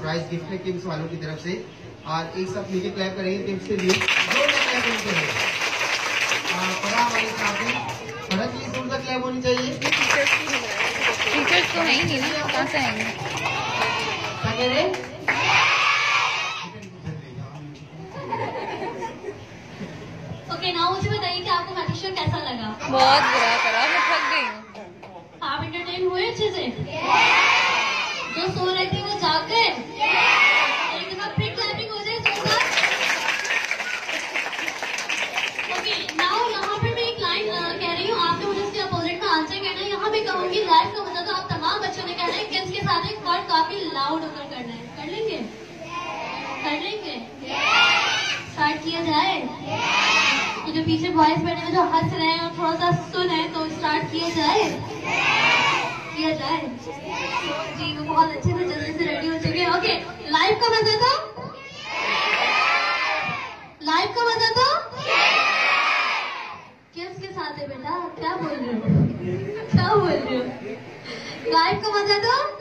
Prize gift है teams वालों की तरफ़ से। और एक साथ मिलकर क्लैप करेंगे टीम्स के लिए। क्लैप होनी चाहिए। की टीचर्स तो है ही नहीं ना कहाँ से आएँगे? क्या कह रहे ओके नाउ मुझे बताइए कि आपको मैजिक शो कैसा लगा? बहुत बुरा करा मैं थक गई हूँ। आप एंटरटेन हुए अच्छे से? जो सो कह रही हूँ, आपने मुझे यहाँ पे कहूँगी लाइफ का मतलब तो कर लेंगे? हैं जो हंस रहे थोड़ा सा तो जल्दी से रेडी हो चुके हैं। ओके लाइव का मज़ा तो लाइव का मज़ा तो किसके साथ है बेटा क्या बोल रहे हो? क्या बोल रहे हो? गायब का मज़ा तो?